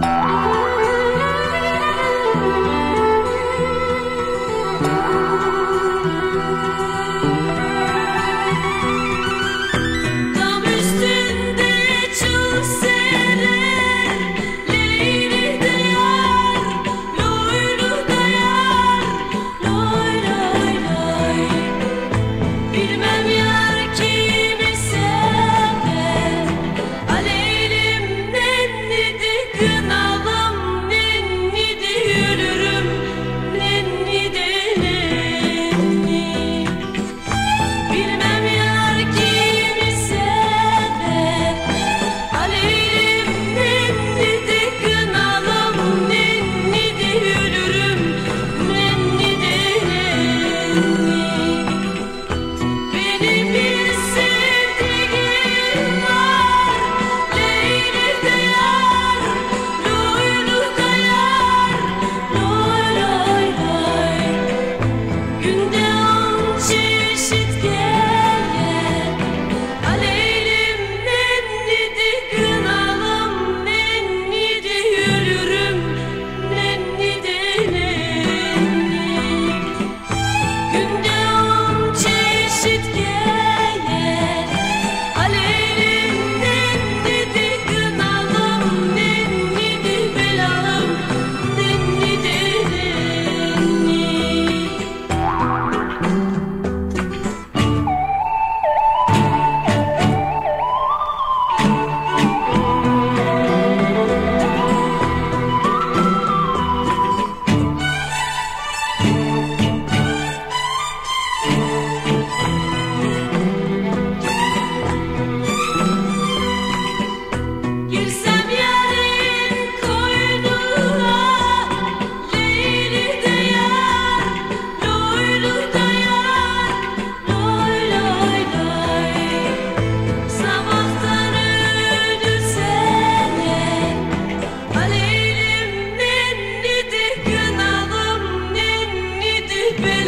Dam Глубина should get been